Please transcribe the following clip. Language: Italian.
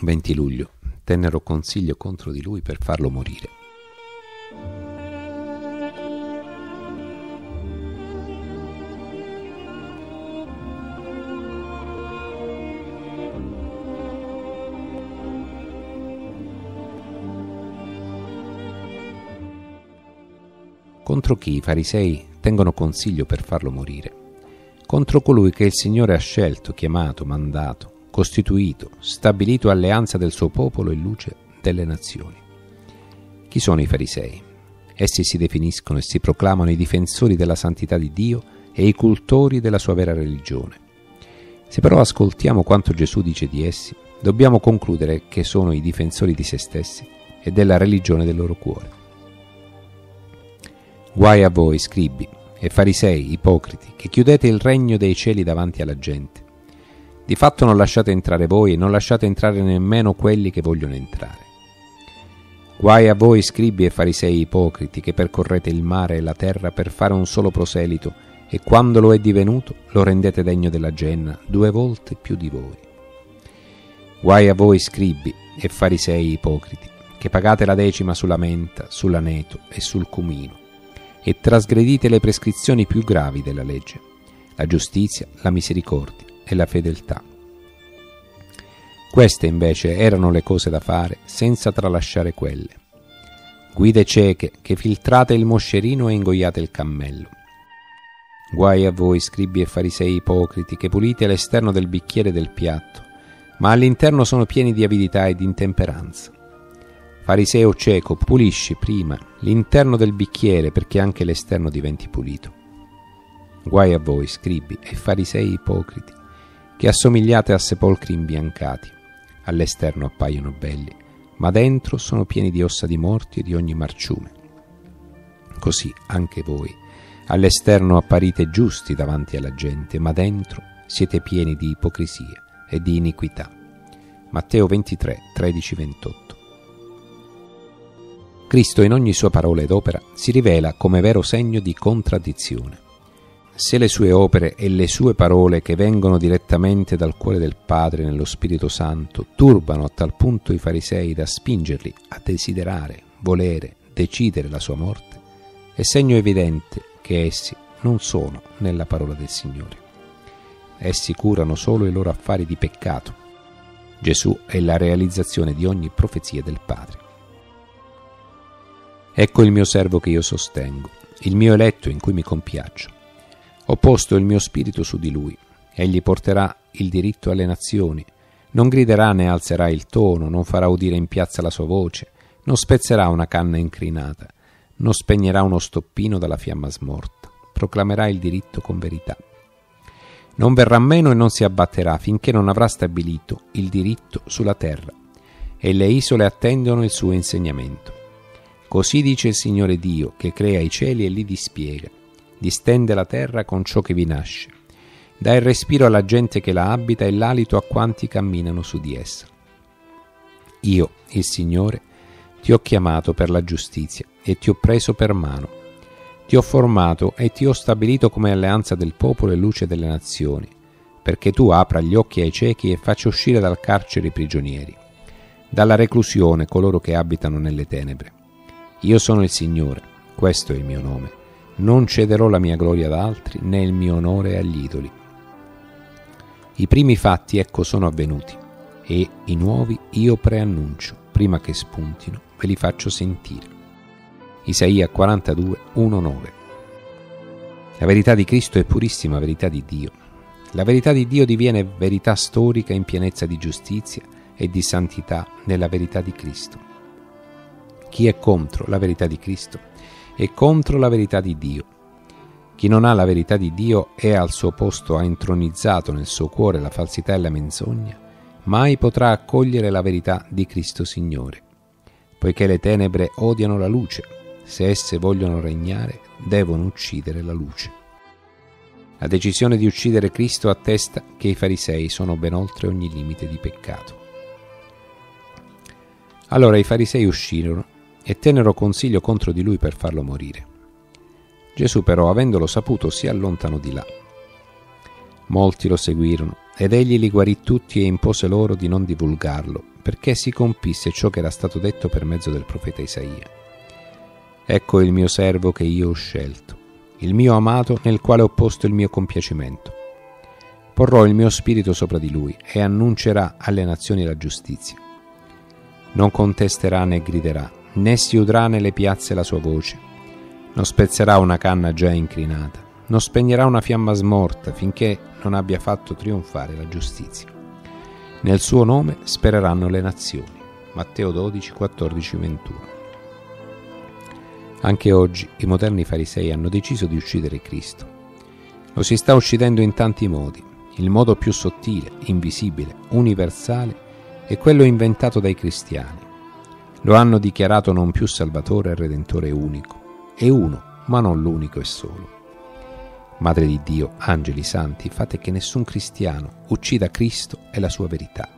20 luglio. Tennero consiglio contro di lui per farlo morire. Contro chi i farisei tengono consiglio per farlo morire? Contro colui che il Signore ha scelto, chiamato, mandato, costituito, stabilito alleanza del suo popolo e luce delle nazioni. Chi sono i farisei? Essi si definiscono e si proclamano i difensori della santità di Dio e i cultori della sua vera religione. Se però ascoltiamo quanto Gesù dice di essi, dobbiamo concludere che sono i difensori di se stessi e della religione del loro cuore. Guai a voi, scribi e farisei, ipocriti, che chiudete il regno dei cieli davanti alla gente. Di fatto non lasciate entrare voi e non lasciate entrare nemmeno quelli che vogliono entrare. Guai a voi, scribi e farisei ipocriti, che percorrete il mare e la terra per fare un solo proselito, e quando lo è divenuto lo rendete degno della genna due volte più di voi. Guai a voi, scribi e farisei ipocriti, che pagate la decima sulla menta, sull'aneto e sul cumino, e trasgredite le prescrizioni più gravi della legge, la giustizia, la misericordia e la fedeltà. Queste invece erano le cose da fare senza tralasciare quelle. Guide cieche che filtrate il moscerino e ingoiate il cammello. Guai a voi, scribi e farisei ipocriti, che pulite l'esterno del bicchiere del piatto, ma all'interno sono pieni di avidità e di intemperanza. Fariseo cieco, pulisci prima l'interno del bicchiere perché anche l'esterno diventi pulito. Guai a voi, scribi e farisei ipocriti, che assomigliate a sepolcri imbiancati. All'esterno appaiono belli, ma dentro sono pieni di ossa di morti e di ogni marciume. Così anche voi, all'esterno apparite giusti davanti alla gente, ma dentro siete pieni di ipocrisia e di iniquità. Matteo 23, 13, 28. Cristo in ogni sua parola ed opera si rivela come vero segno di contraddizione se le sue opere e le sue parole che vengono direttamente dal cuore del Padre nello Spirito Santo turbano a tal punto i farisei da spingerli a desiderare, volere, decidere la sua morte, è segno evidente che essi non sono nella parola del Signore. Essi curano solo i loro affari di peccato. Gesù è la realizzazione di ogni profezia del Padre. Ecco il mio servo che io sostengo, il mio eletto in cui mi compiaccio ho posto il mio spirito su di lui. Egli porterà il diritto alle nazioni. Non griderà né alzerà il tono, non farà udire in piazza la sua voce, non spezzerà una canna incrinata, non spegnerà uno stoppino dalla fiamma smorta, proclamerà il diritto con verità. Non verrà meno e non si abbatterà finché non avrà stabilito il diritto sulla terra, e le isole attendono il suo insegnamento. Così dice il Signore Dio, che crea i cieli e li dispiega distende la terra con ciò che vi nasce, dà il respiro alla gente che la abita e l'alito a quanti camminano su di essa. Io, il Signore, ti ho chiamato per la giustizia e ti ho preso per mano. Ti ho formato e ti ho stabilito come alleanza del popolo e luce delle nazioni, perché tu apra gli occhi ai ciechi e faccia uscire dal carcere i prigionieri, dalla reclusione coloro che abitano nelle tenebre. Io sono il Signore, questo è il mio nome non cederò la mia gloria ad altri, né il mio onore agli idoli. I primi fatti ecco sono avvenuti, e i nuovi io preannuncio, prima che spuntino, ve li faccio sentire. Isaia 42, 1, 9 La verità di Cristo è purissima verità di Dio. La verità di Dio diviene verità storica in pienezza di giustizia e di santità nella verità di Cristo. Chi è contro la verità di Cristo e contro la verità di Dio. Chi non ha la verità di Dio e al suo posto ha intronizzato nel suo cuore la falsità e la menzogna, mai potrà accogliere la verità di Cristo Signore, poiché le tenebre odiano la luce, se esse vogliono regnare devono uccidere la luce. La decisione di uccidere Cristo attesta che i farisei sono ben oltre ogni limite di peccato. Allora i farisei uscirono e tennero consiglio contro di lui per farlo morire. Gesù però, avendolo saputo, si allontanò di là. Molti lo seguirono ed egli li guarì tutti e impose loro di non divulgarlo, perché si compisse ciò che era stato detto per mezzo del profeta Isaia. Ecco il mio servo che io ho scelto, il mio amato nel quale ho posto il mio compiacimento. Porrò il mio spirito sopra di lui e annuncerà alle nazioni la giustizia. Non contesterà né griderà, né si udrà nelle piazze la sua voce. Non spezzerà una canna già incrinata, non spegnerà una fiamma smorta finché non abbia fatto trionfare la giustizia. Nel suo nome spereranno le nazioni. Matteo 12, 14, 21. Anche oggi i moderni farisei hanno deciso di uccidere Cristo. Lo si sta uccidendo in tanti modi. Il modo più sottile, invisibile, universale è quello inventato dai cristiani. Lo hanno dichiarato non più Salvatore e Redentore unico. È uno, ma non l'unico e solo. Madre di Dio, angeli santi, fate che nessun cristiano uccida Cristo e la sua verità.